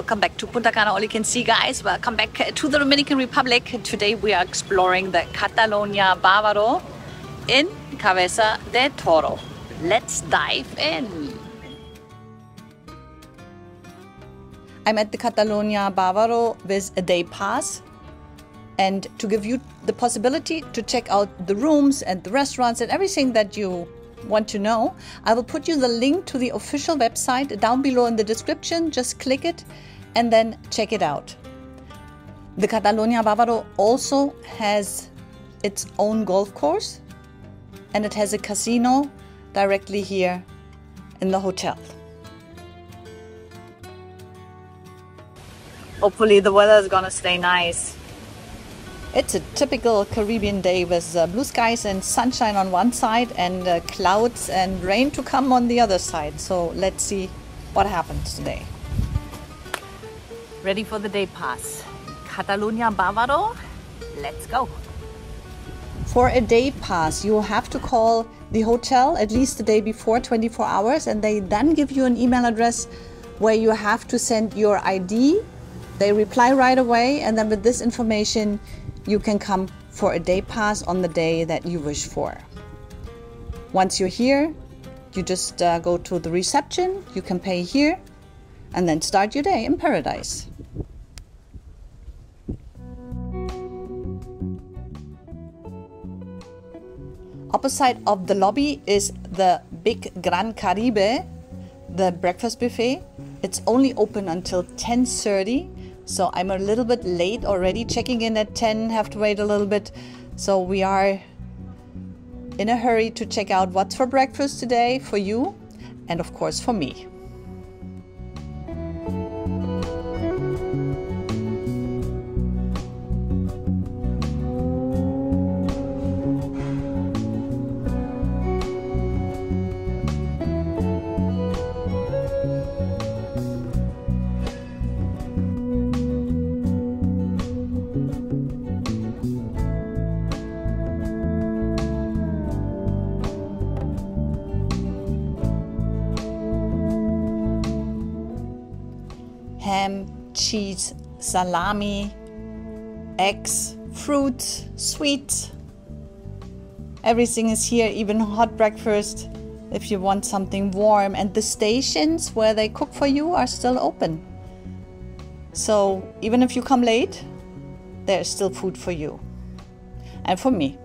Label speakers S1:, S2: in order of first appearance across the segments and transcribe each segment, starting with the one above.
S1: Welcome back to Punta Cana. All you can see, guys. Welcome back to the Dominican Republic. Today we are exploring the Catalonia Bávaro in Cabeza de Toro. Let's dive in. I'm at the Catalonia Bávaro with a day pass and to give you the possibility to check out the rooms and the restaurants and everything that you want to know, I will put you the link to the official website down below in the description. Just click it and then check it out. The Catalonia Bávaro also has its own golf course and it has a casino directly here in the hotel. Hopefully the weather is gonna stay nice. It's a typical Caribbean day with uh, blue skies and sunshine on one side and uh, clouds and rain to come on the other side. So let's see what happens today. Ready for the day pass. Catalonia Bávaro, let's go. For a day pass, you have to call the hotel at least the day before, 24 hours, and they then give you an email address where you have to send your ID. They reply right away, and then with this information, you can come for a day pass on the day that you wish for. Once you're here, you just uh, go to the reception, you can pay here, and then start your day in paradise. Opposite of the lobby is the big Gran Caribe, the breakfast buffet. It's only open until 10:30 so I'm a little bit late already, checking in at 10, have to wait a little bit. So we are in a hurry to check out what's for breakfast today for you and, of course, for me. Ham, cheese, salami, eggs, fruit, sweet. Everything is here, even hot breakfast if you want something warm. And the stations where they cook for you are still open. So even if you come late, there's still food for you and for me.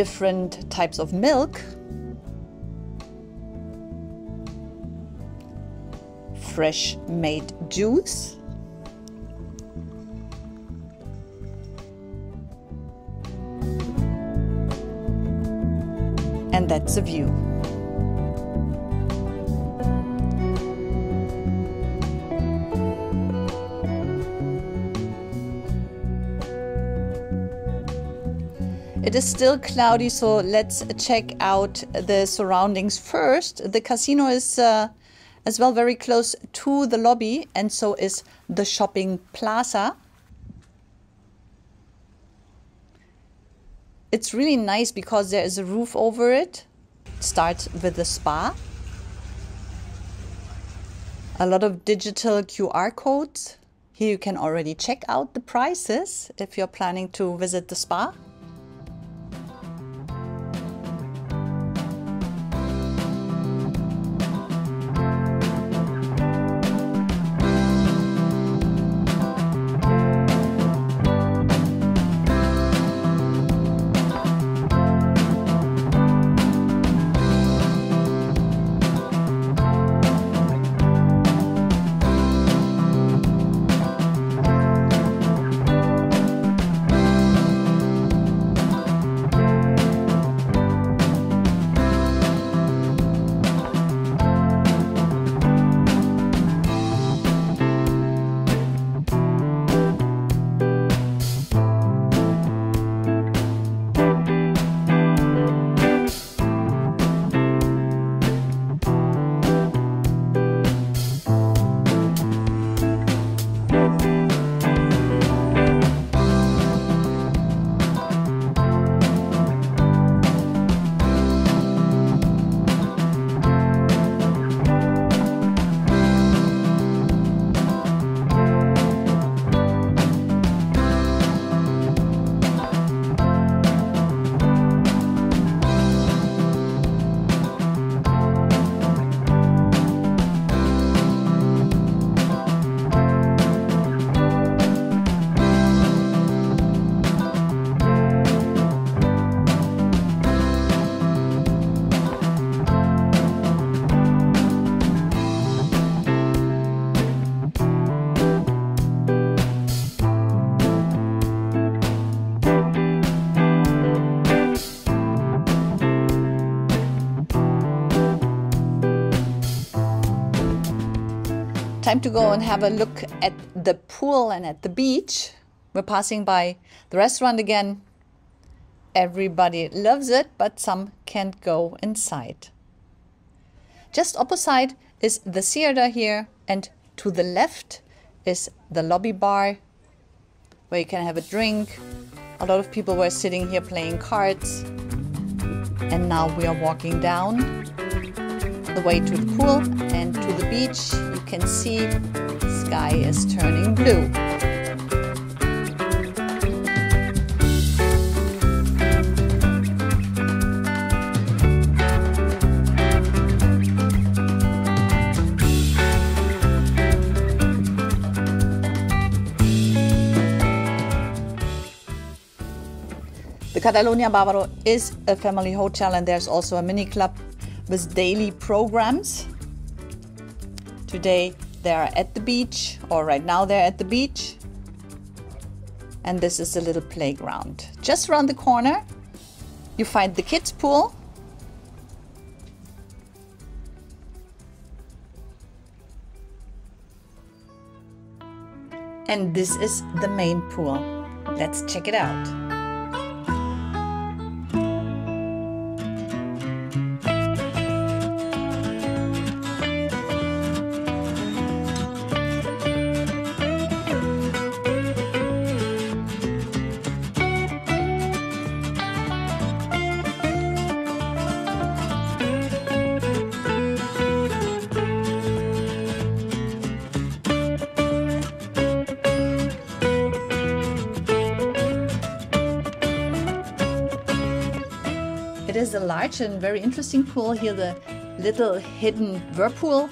S1: Different types of milk. Fresh made juice. And that's a view. It is still cloudy, so let's check out the surroundings first. The casino is uh, as well very close to the lobby, and so is the shopping plaza. It's really nice because there is a roof over it. it starts with the spa. A lot of digital QR codes. Here you can already check out the prices if you're planning to visit the spa. Time to go and have a mm-hmm. look at the pool and at the beach. We're passing by the restaurant again. Everybody loves it, but some can't go inside. Just opposite is the theater here, and to the left is the lobby bar where you can have a drink. A lot of people were sitting here playing cards. And now we are walking down the way to the pool and to the beach you can see the sky is turning blue. The Catalonia Bavaro is a family hotel and there's also a mini club with daily programs Today they are at the beach, or right now they're at the beach. And this is a little playground. Just around the corner, you find the kids' pool. And this is the main pool. Let's check it out. Is a large and very interesting pool here, the little hidden whirlpool.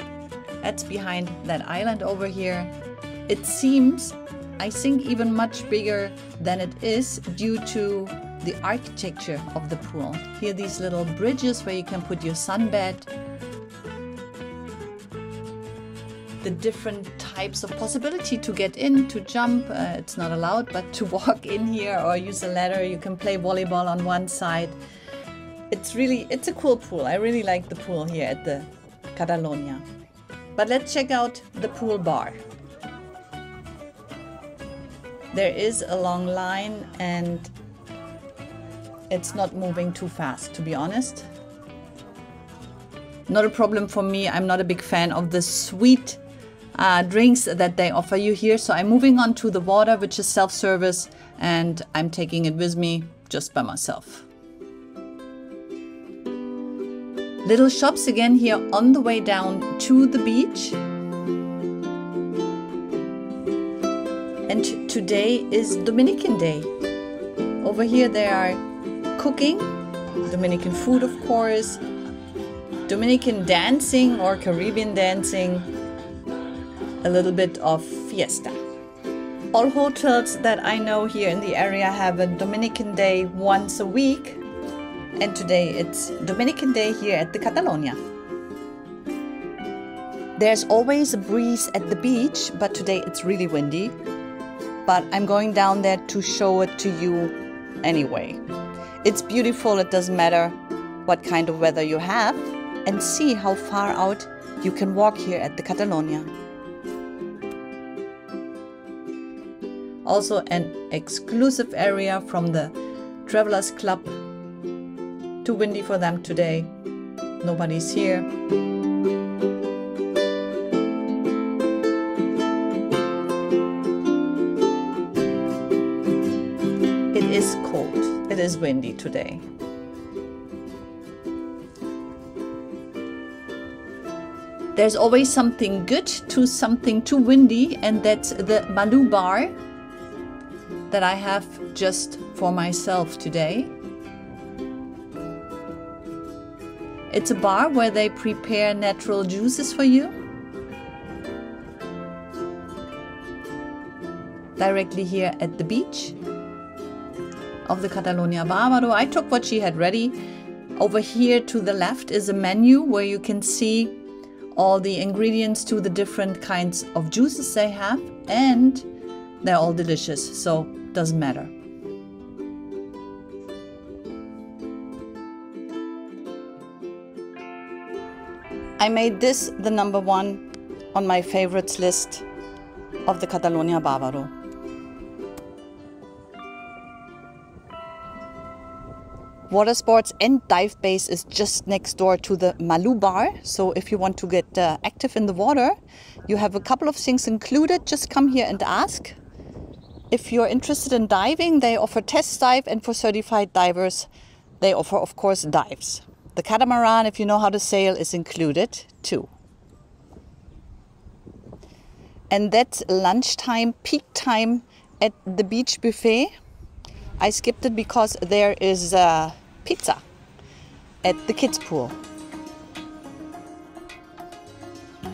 S1: That's behind that island over here. It seems, I think, even much bigger than it is due to the architecture of the pool. Here these little bridges where you can put your sunbed. The different types of possibility to get in, to jump, uh, it's not allowed, but to walk in here or use a ladder, you can play volleyball on one side it's really it's a cool pool. I really like the pool here at the Catalonia. But let's check out the pool bar. There is a long line and it's not moving too fast to be honest. Not a problem for me. I'm not a big fan of the sweet uh, drinks that they offer you here. So I'm moving on to the water, which is self-service, and I'm taking it with me just by myself. Little shops again here on the way down to the beach. And today is Dominican Day. Over here they are cooking, Dominican food of course, Dominican dancing or Caribbean dancing, a little bit of fiesta. All hotels that I know here in the area have a Dominican Day once a week and today it's Dominican Day here at the Catalonia. There's always a breeze at the beach, but today it's really windy. But I'm going down there to show it to you anyway. It's beautiful, it doesn't matter what kind of weather you have, and see how far out you can walk here at the Catalonia. Also, an exclusive area from the Travelers Club too windy for them today. Nobody's here. It is cold. It is windy today. There's always something good to something too windy, and that's the Malou bar that I have just for myself today. It's a bar where they prepare natural juices for you. Directly here at the beach of the Catalonia Bavaro. I took what she had ready. Over here to the left is a menu where you can see all the ingredients to the different kinds of juices they have and they're all delicious, so doesn't matter. I made this the number one on my favorites list of the Catalonia Bavaro. Water sports and dive base is just next door to the Malou bar. So if you want to get uh, active in the water, you have a couple of things included. Just come here and ask. If you're interested in diving, they offer test dive, and for certified divers, they offer, of course, dives. The catamaran, if you know how to sail, is included too. And that's lunchtime, peak time at the beach buffet. I skipped it because there is uh, pizza at the kids' pool.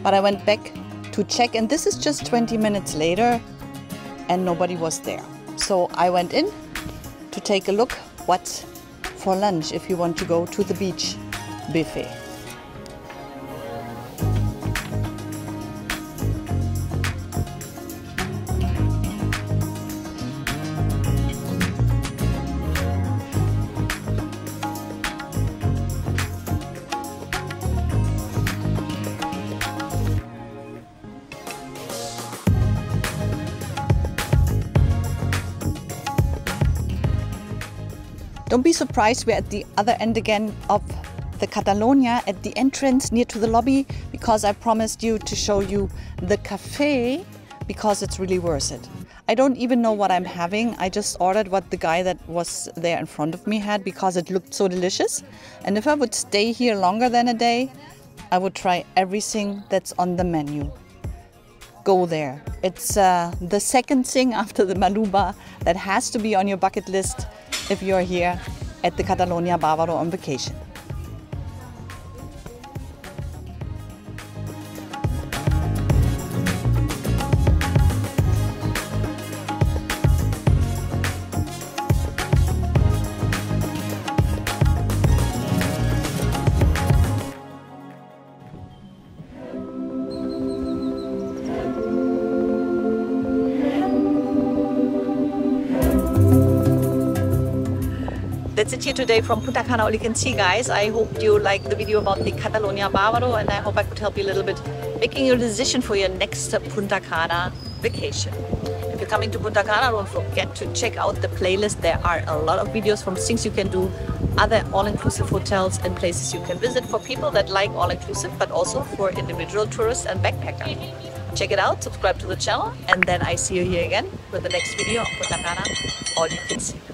S1: But I went back to check, and this is just 20 minutes later, and nobody was there. So I went in to take a look what's for lunch if you want to go to the beach buffet. Don't be surprised, we're at the other end again of the Catalonia at the entrance near to the lobby because I promised you to show you the cafe because it's really worth it. I don't even know what I'm having. I just ordered what the guy that was there in front of me had because it looked so delicious. And if I would stay here longer than a day, I would try everything that's on the menu. Go there. It's uh, the second thing after the Maluba that has to be on your bucket list if you're here at the Catalonia Bavaro on vacation. That's it here today from Punta Cana. All you can see, guys. I hope you liked the video about the Catalonia Bavaro, and I hope I could help you a little bit making your decision for your next Punta Cana vacation. If you're coming to Punta Cana, don't forget to check out the playlist. There are a lot of videos from things you can do, other all-inclusive hotels and places you can visit for people that like all-inclusive, but also for individual tourists and backpackers. Check it out, subscribe to the channel, and then I see you here again with the next video of Punta Cana, all you can see.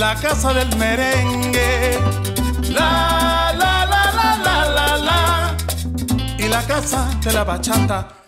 S2: La, casa del merengue. La, la, la, la, la, la, la, y la casa de la bachata.